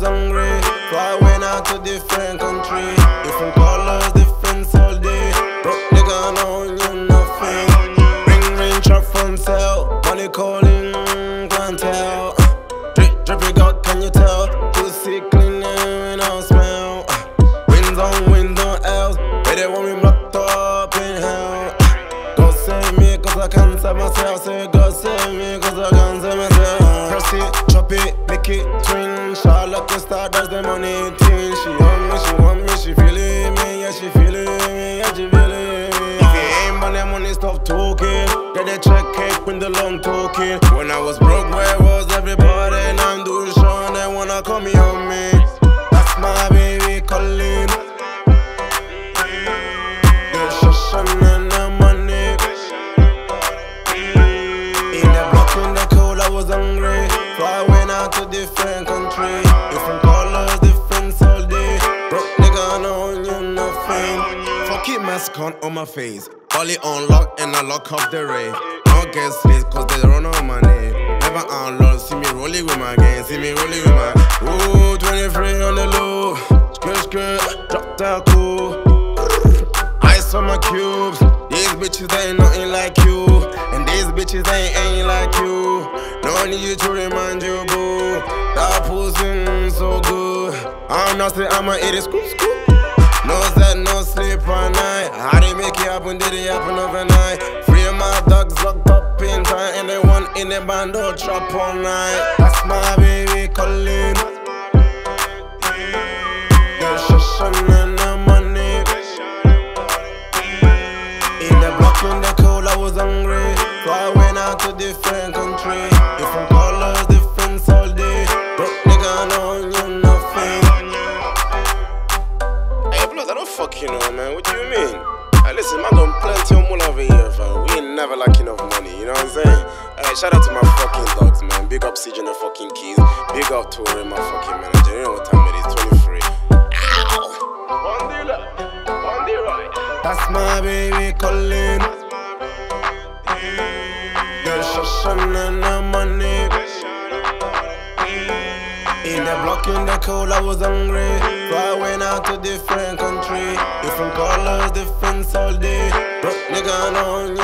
So I went out to different country. Different colors, different all day. Broke nigga, no you nothing. Ring, ring, trap from cell. Money calling, can't tell. Drip, dripping out, can you tell? Pussy clean and no smell. Winds on winds on else. They want me locked up in hell. God save me, cause I can't save myself. Say God save me, cause I can't thing. She on me, she want me, she feeling me, yeah, she feeling me, yeah, she feeling me. If you ain't that money, stop talking. Get that check cake when the long talking. When I was broke, where was everybody? And I'm doing show, they wanna call me on me. That's my baby calling. Yeah, shushin' and the money. In the block, in the cold, I was hungry. So I went out to different country. Different colors, mask on on my face. All it on lock and I lock off the rave. Don't get slaves cause they run on my name. Never on low, see me rolling with my gang, see me rolling with my. Ooh, 23 on the low. Skirt, skirt, drop that cool. Ice on my cubes. These bitches ain't nothing like you. And these bitches ain't ain't like you. No need to remind you, boo. That pussy so good. I'm not saying I'ma eat it, scoop, scoop. No set, no sleep at night. How they make it happen? Did it happen overnight? Free my dogs locked up in time. Want in the band, don't all night. That's my baby calling. The money. In the the cold, I was hungry. So I went out to different country. Hey, listen, man, done plenty of money over here, fam. We ain't never lacking of money, you know what I'm saying? Hey, shout out to my fucking dogs, man. Big up CJ and the fucking keys. Big up Tori, my fucking manager. You know what time it is? 23. Ow! On the left, on the right. That's my baby calling. Yeah, shushin' and the money. In the block, in the cold, I was hungry. So I went out to different country. Colors, different all day. Broke nigga, you nothing.